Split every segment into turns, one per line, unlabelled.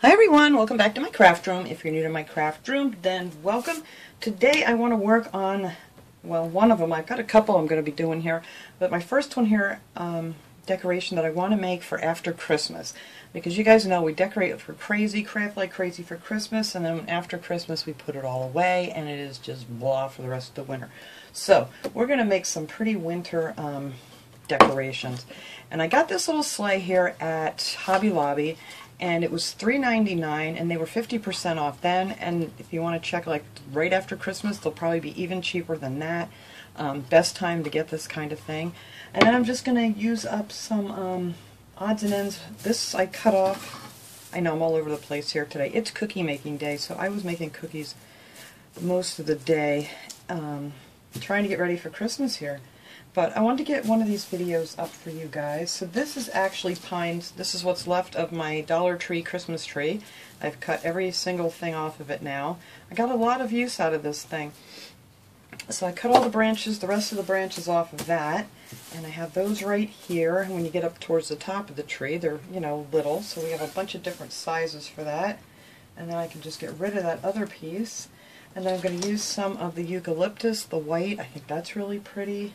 Hi everyone, welcome back to my craft room. If you're new to my craft room, then welcome. Today I want to work on, well, one of them. I've got a couple I'm going to be doing here, but my first one here, um, decoration that I want to make for after Christmas. Because you guys know we decorate for crazy, craft like crazy for Christmas, and then after Christmas we put it all away, and it is just blah for the rest of the winter. So, we're going to make some pretty winter um, decorations. And I got this little sleigh here at Hobby Lobby, and it was $3.99 and they were 50% off then. And if you want to check like right after Christmas they'll probably be even cheaper than that. Um, best time to get this kind of thing. And then I'm just going to use up some um, odds and ends. This I cut off. I know I'm all over the place here today. It's cookie making day so I was making cookies most of the day. Um, trying to get ready for Christmas here but I wanted to get one of these videos up for you guys. So this is actually pines. This is what's left of my Dollar Tree Christmas tree. I've cut every single thing off of it now. I got a lot of use out of this thing. So I cut all the branches, the rest of the branches off of that, and I have those right here. And when you get up towards the top of the tree, they're, you know, little, so we have a bunch of different sizes for that. And then I can just get rid of that other piece. And I'm going to use some of the eucalyptus, the white. I think that's really pretty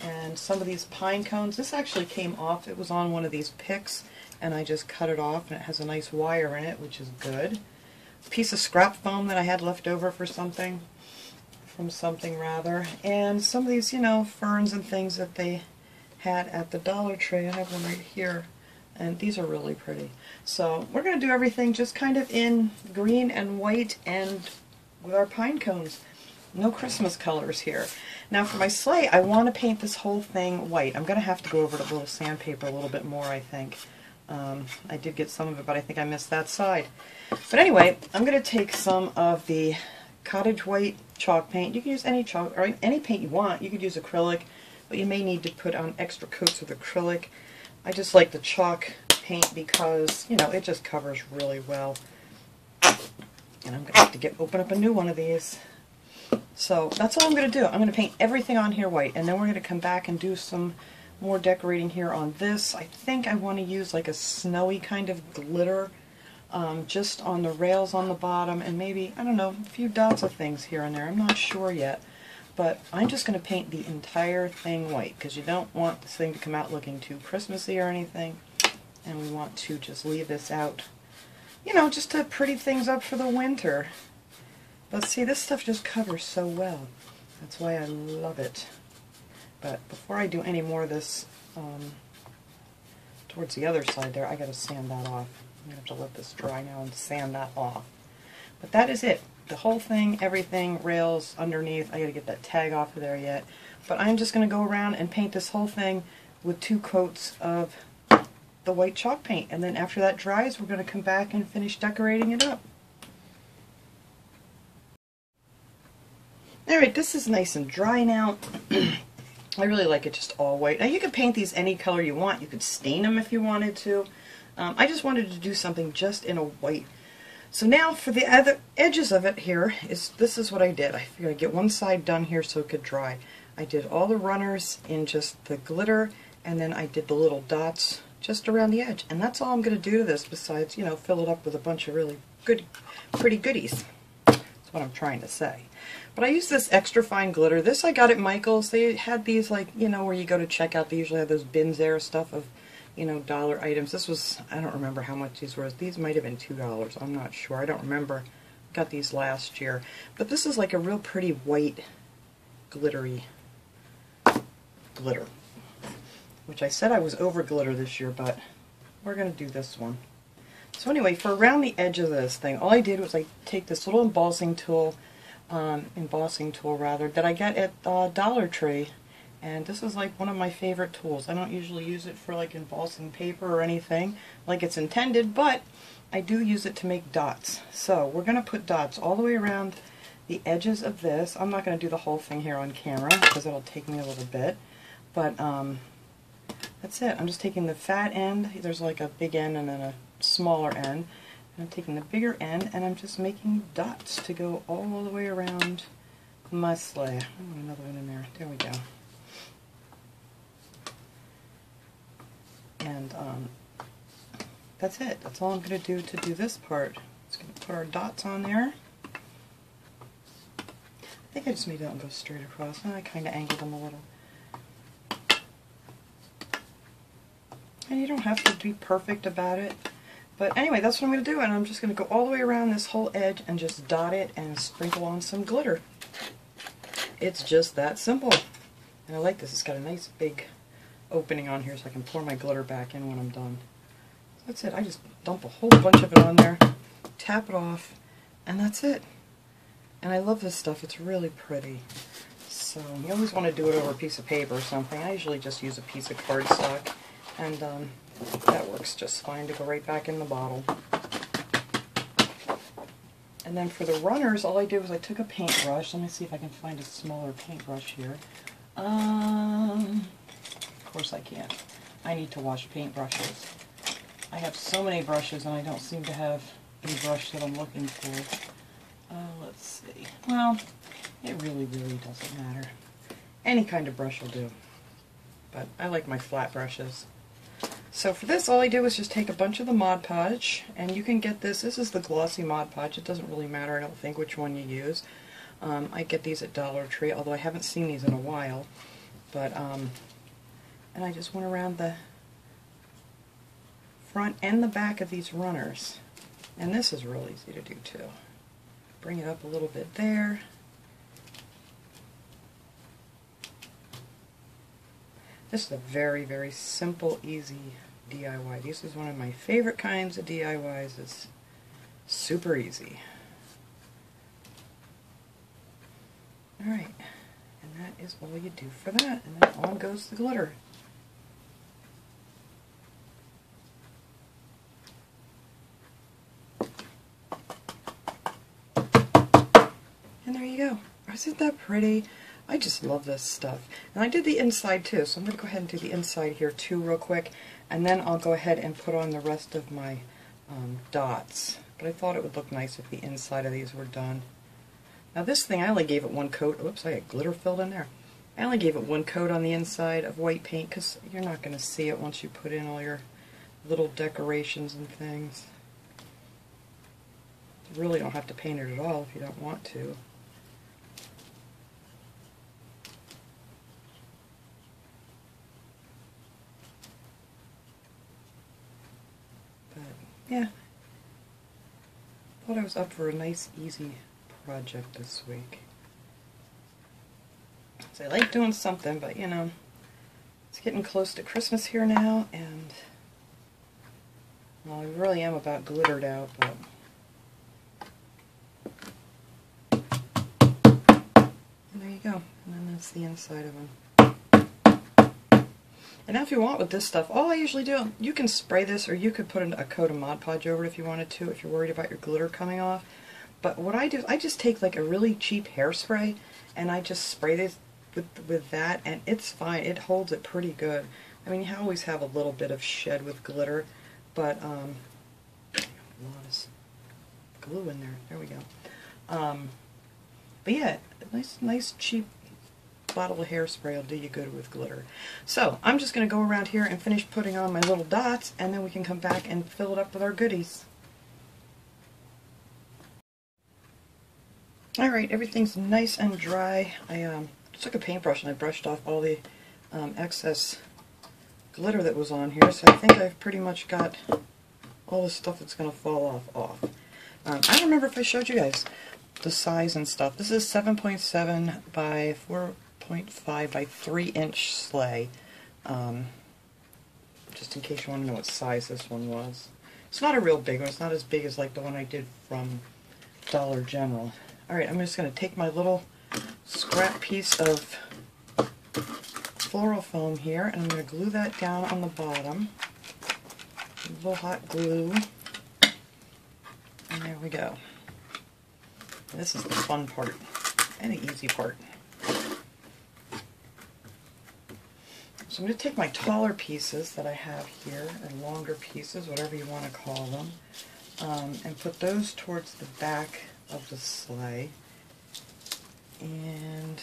and some of these pine cones. This actually came off. It was on one of these picks, and I just cut it off, and it has a nice wire in it, which is good. A piece of scrap foam that I had left over for something, from something rather, and some of these, you know, ferns and things that they had at the Dollar Tree. I have one right here, and these are really pretty. So we're going to do everything just kind of in green and white and with our pine cones. No Christmas colors here. Now for my sleigh, I want to paint this whole thing white. I'm going to have to go over to a little sandpaper a little bit more, I think. Um, I did get some of it, but I think I missed that side. But anyway, I'm going to take some of the cottage white chalk paint. You can use any chalk or any paint you want. You could use acrylic, but you may need to put on extra coats of acrylic. I just like the chalk paint because, you know, it just covers really well. And I'm going to have to get open up a new one of these. So that's all I'm going to do. I'm going to paint everything on here white, and then we're going to come back and do some more decorating here on this. I think I want to use like a snowy kind of glitter um, just on the rails on the bottom, and maybe, I don't know, a few dots of things here and there. I'm not sure yet. But I'm just going to paint the entire thing white, because you don't want this thing to come out looking too Christmassy or anything. And we want to just leave this out, you know, just to pretty things up for the winter. But see, this stuff just covers so well. That's why I love it. But before I do any more of this um, towards the other side there, I got to sand that off. I'm going to have to let this dry now and sand that off. But that is it. The whole thing, everything, rails underneath. I got to get that tag off of there yet. But I'm just going to go around and paint this whole thing with two coats of the white chalk paint. And then after that dries, we're going to come back and finish decorating it up. Alright, this is nice and dry now. I really like it just all white. Now you can paint these any color you want. You could stain them if you wanted to. Um, I just wanted to do something just in a white. So now for the other edges of it here, is this is what I did. I figured I'd get one side done here so it could dry. I did all the runners in just the glitter, and then I did the little dots just around the edge. And that's all I'm going to do to this besides, you know, fill it up with a bunch of really good, pretty goodies. What I'm trying to say. But I use this extra fine glitter. This I got at Michael's. They had these like, you know, where you go to check out. They usually have those bins there stuff of, you know, dollar items. This was, I don't remember how much these were. These might have been $2. I'm not sure. I don't remember. Got these last year. But this is like a real pretty white, glittery glitter. Which I said I was over glitter this year, but we're going to do this one. So anyway, for around the edge of this thing, all I did was I take this little embossing tool um, embossing tool rather that I get at uh, Dollar Tree and this is like one of my favorite tools. I don't usually use it for like embossing paper or anything like it's intended but I do use it to make dots. So we're going to put dots all the way around the edges of this. I'm not going to do the whole thing here on camera because it'll take me a little bit but um, that's it. I'm just taking the fat end. There's like a big end and then a smaller end I'm taking the bigger end and I'm just making dots to go all the way around my sleigh. Oh, another one in there. There we go. And um, that's it. That's all I'm going to do to do this part. Just going to put our dots on there. I think I just made that one go straight across. I kind of angled them a little. And you don't have to be perfect about it. But anyway, that's what I'm going to do. And I'm just going to go all the way around this whole edge and just dot it and sprinkle on some glitter. It's just that simple. And I like this. It's got a nice big opening on here so I can pour my glitter back in when I'm done. That's it. I just dump a whole bunch of it on there, tap it off, and that's it. And I love this stuff. It's really pretty. So you always want to do it over a piece of paper or something. I usually just use a piece of cardstock, and um, that works just fine to go right back in the bottle. And then for the runners, all I did was I took a paintbrush. Let me see if I can find a smaller paintbrush here. Um, of course I can't. I need to wash paintbrushes. I have so many brushes and I don't seem to have any brush that I'm looking for. Uh, let's see. Well, it really, really doesn't matter. Any kind of brush will do. But I like my flat brushes. So for this, all I did was just take a bunch of the Mod Podge, and you can get this. This is the glossy Mod Podge. It doesn't really matter, I don't think, which one you use. Um, I get these at Dollar Tree, although I haven't seen these in a while. But, um, and I just went around the front and the back of these runners. And this is real easy to do too. Bring it up a little bit there. This is a very, very simple, easy DIY. This is one of my favorite kinds of DIYs. It's super easy. Alright, and that is all you do for that. And then on goes the glitter. And there you go. Isn't that pretty? I just love this stuff. And I did the inside too, so I'm going to go ahead and do the inside here too real quick. And then I'll go ahead and put on the rest of my um, dots. But I thought it would look nice if the inside of these were done. Now this thing, I only gave it one coat. Oops, I got glitter filled in there. I only gave it one coat on the inside of white paint because you're not going to see it once you put in all your little decorations and things. You really don't have to paint it at all if you don't want to. But, yeah. Thought I was up for a nice, easy project this week. So I like doing something, but you know, it's getting close to Christmas here now, and well, I really am about glittered out, but there you go. And then that's the inside of them. And now if you want with this stuff, all I usually do, you can spray this or you could put a coat of Mod Podge over it if you wanted to, if you're worried about your glitter coming off. But what I do I just take like a really cheap hairspray and I just spray this with, with that and it's fine. It holds it pretty good. I mean, you always have a little bit of shed with glitter, but um, a lot of glue in there. There we go. Um, but yeah, nice, nice cheap bottle of hairspray will do you good with glitter. So I'm just going to go around here and finish putting on my little dots and then we can come back and fill it up with our goodies. Alright, everything's nice and dry. I um, took a paintbrush and I brushed off all the um, excess glitter that was on here, so I think I've pretty much got all the stuff that's going to fall off off. Um, I don't remember if I showed you guys the size and stuff. This is 7.7 by 4.5 by 3 inch sleigh. Um, just in case you want to know what size this one was. It's not a real big one. It's not as big as like the one I did from Dollar General. Alright, I'm just going to take my little scrap piece of floral foam here and I'm going to glue that down on the bottom. A little hot glue. And there we go. This is the fun part and the easy part. I'm going to take my taller pieces that I have here, or longer pieces, whatever you want to call them, um, and put those towards the back of the sleigh. And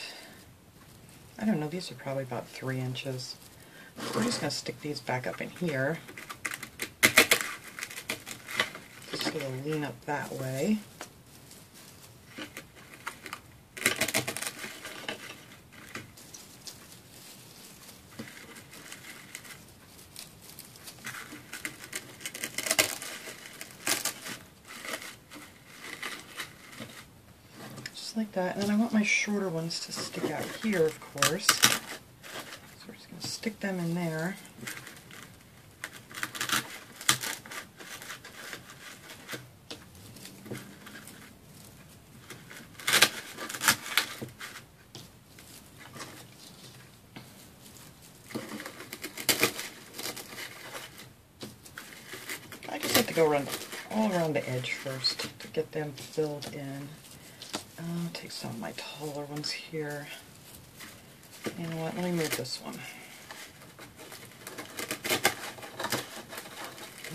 I don't know, these are probably about three inches. We're just going to stick these back up in here. Just they'll lean up that way. like that. And then I want my shorter ones to stick out here, of course. So we're just going to stick them in there. I just like to go around all around the edge first to get them filled in. I'll take some of my taller ones here. You know what, let me move this one.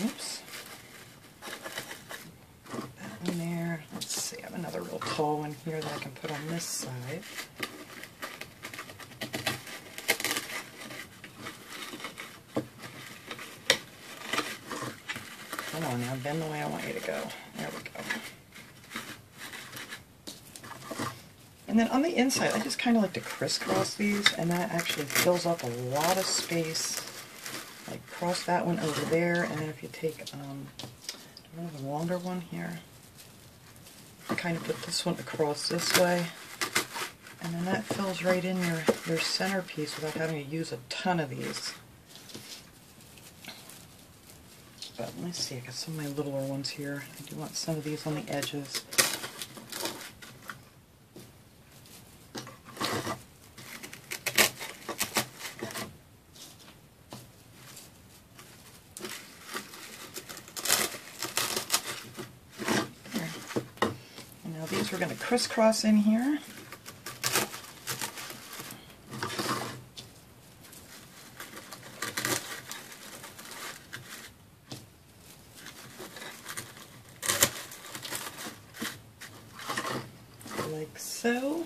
Oops. That in there. Let's see, I have another real tall one here that I can put on this side. Come on now, bend the way I want you to go. There we go. And then on the inside, I just kind of like to crisscross these, and that actually fills up a lot of space. Like cross that one over there, and then if you take um, a longer one here, kind of put this one across this way, and then that fills right in your, your centerpiece without having to use a ton of these. But let me see, I got some of my littler ones here. I do want some of these on the edges. we're going to crisscross in here. Like so.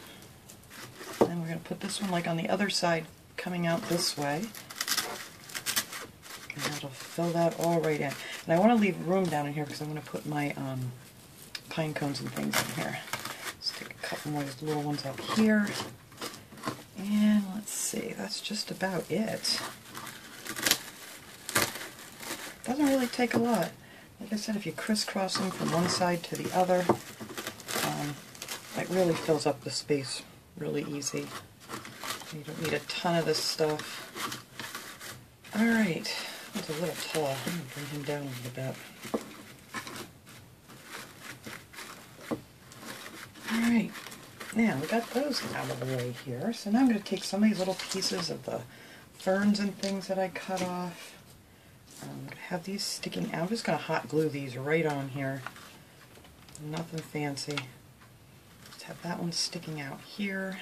And we're going to put this one like on the other side coming out this way. And that'll fill that all right in. And I want to leave room down in here because I'm going to put my um, pine cones and things in here couple more these little ones up here. And let's see, that's just about it. Doesn't really take a lot. Like I said, if you crisscross them from one side to the other, um, it really fills up the space really easy. You don't need a ton of this stuff. Alright, that's a little tall. I'm going to bring him down a little bit. Alright, now we got those out of the way here. So now I'm going to take some of these little pieces of the ferns and things that I cut off. Um, I'm going to have these sticking out. I'm just going to hot glue these right on here. Nothing fancy. Just have that one sticking out here.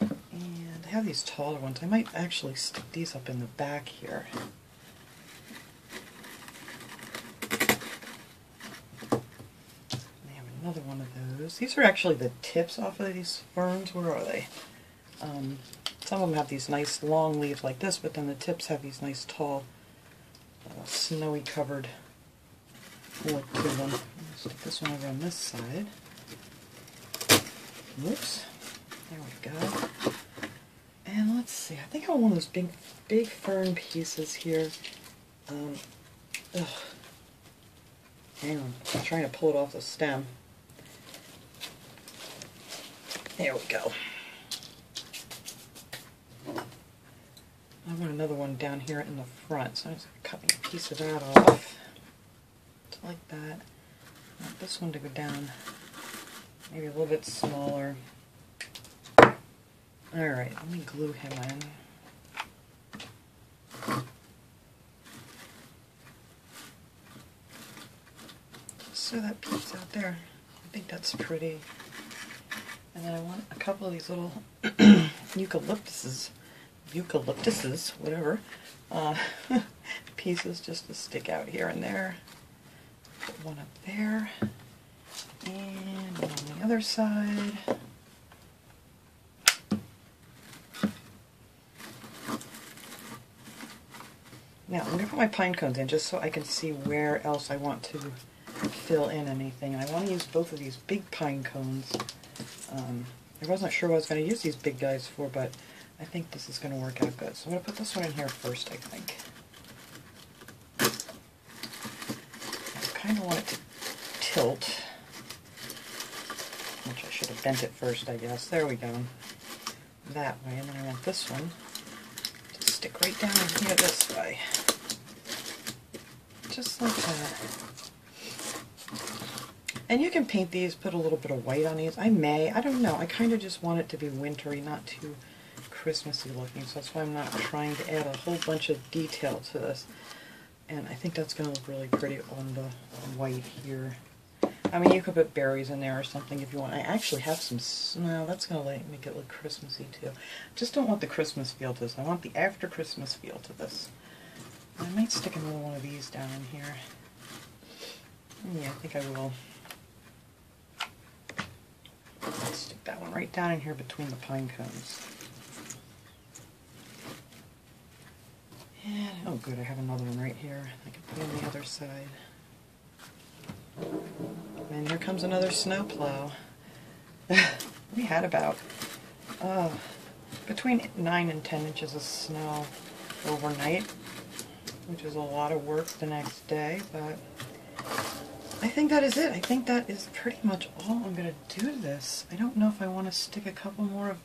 And I have these taller ones. I might actually stick these up in the back here. Another one of those. These are actually the tips off of these ferns. Where are they? Um, some of them have these nice long leaves like this, but then the tips have these nice tall, uh, snowy covered look to them. this one over on this side. Whoops. There we go. And let's see, I think I want one of those big, big fern pieces here. Um, ugh. Hang on, I'm trying to pull it off the stem. There we go. I want another one down here in the front, so I'm just gonna cutting a piece of that off. Like that. I want this one to go down maybe a little bit smaller. Alright, let me glue him in. So that piece out there, I think that's pretty. And then I want a couple of these little eucalyptuses, eucalyptuses, whatever, uh, pieces just to stick out here and there. Put one up there, and one on the other side. Now, I'm going to put my pine cones in just so I can see where else I want to fill in anything. I want to use both of these big pine cones. Um, I wasn't sure what I was going to use these big guys for, but I think this is going to work out good. So I'm going to put this one in here first, I think. I kind of want it to tilt, which I should have bent it first, I guess. There we go. That way, and then I want this one to stick right down in here this way. Just like that. And you can paint these, put a little bit of white on these. I may, I don't know. I kind of just want it to be wintry, not too Christmassy looking. So that's why I'm not trying to add a whole bunch of detail to this. And I think that's going to look really pretty on the white here. I mean, you could put berries in there or something if you want. I actually have some, no, that's going to make it look Christmassy too. Just don't want the Christmas feel to this. I want the after Christmas feel to this. I might stick another one of these down in here. Yeah, I think I will. Stick that one right down in here between the pine cones. And, oh good, I have another one right here. I can put on the other side. And here comes another snowplow. we had about uh, between 9 and 10 inches of snow overnight, which is a lot of work the next day, but I think that is it. I think that is pretty much all I'm going to do to this. I don't know if I want to stick a couple more of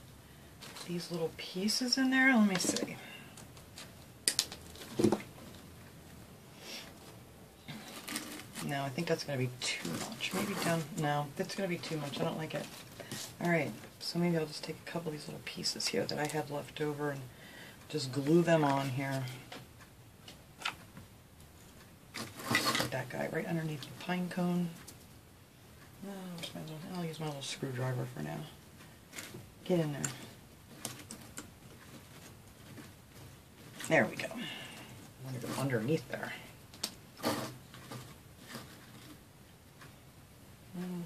these little pieces in there. Let me see. No, I think that's going to be too much. Maybe down, no, that's going to be too much. I don't like it. Alright, so maybe I'll just take a couple of these little pieces here that I have left over and just glue them on here. Put that guy right underneath the pine cone. I'll use my little screwdriver for now. Get in there. There we go. I'm going to go underneath there. Hmm.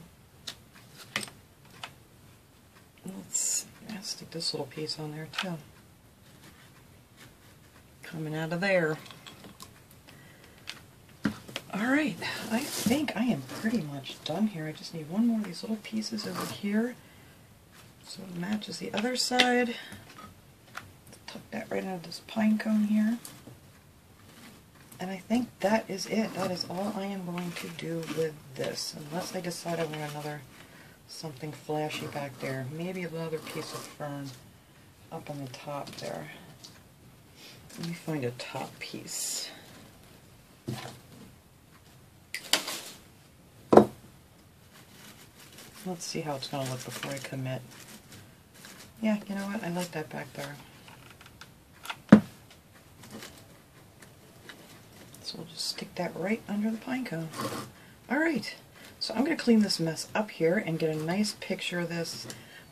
Let's, let's stick this little piece on there too. Coming out of there. Alright, I think I am pretty much done here. I just need one more of these little pieces over here so it matches the other side. Tuck that right into this pine cone here. And I think that is it. That is all I am going to do with this. Unless I decide I want another something flashy back there. Maybe another piece of fern up on the top there. Let me find a top piece. Let's see how it's going to look before I commit. Yeah, you know what? I like that back there. So we'll just stick that right under the pine cone. Alright, so I'm going to clean this mess up here and get a nice picture of this.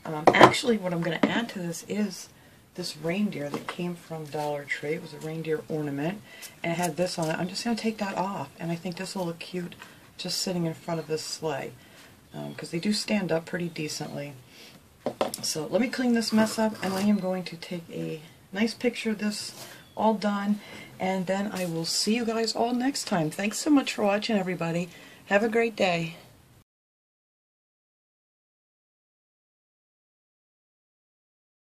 Um, actually, what I'm going to add to this is this reindeer that came from Dollar Tree. It was a reindeer ornament, and it had this on it. I'm just going to take that off, and I think this will look cute just sitting in front of this sleigh, because um, they do stand up pretty decently. So let me clean this mess up, and I am going to take a nice picture of this all done. And then I will see you guys all next time. Thanks so much for watching, everybody. Have a great day.